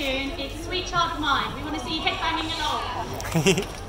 tune. It's Sweet Child Mine. We want to see you headbanging along.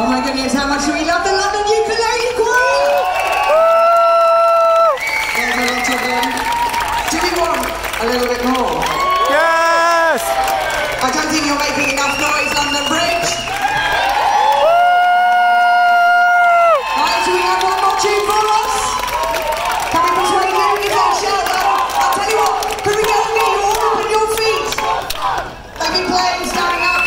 Oh my goodness, how much do we love the London Ukulele Choir! Clay starting out.